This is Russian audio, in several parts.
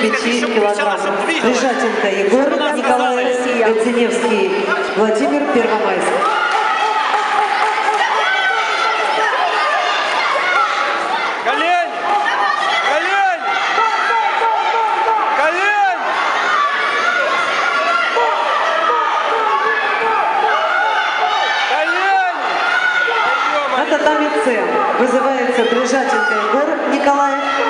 75 килограммов. Лежаченко Егор Николай Гонциневский Владимир Первомайский. вызывается Дружаченко Егор Николаев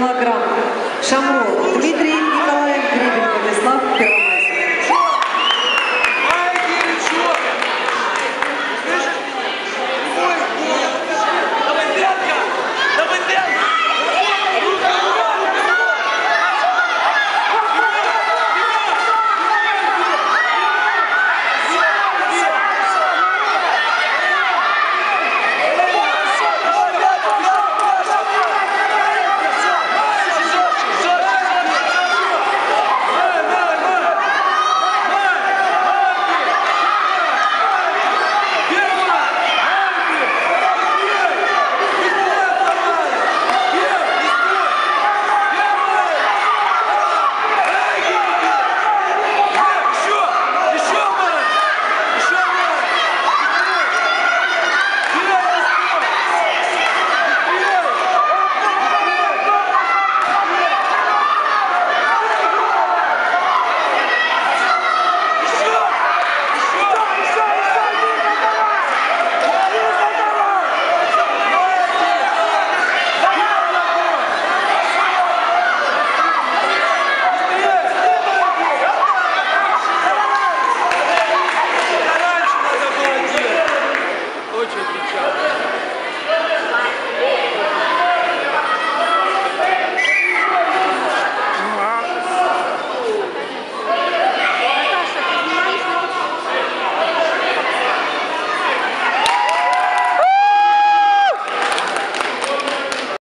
голограмм.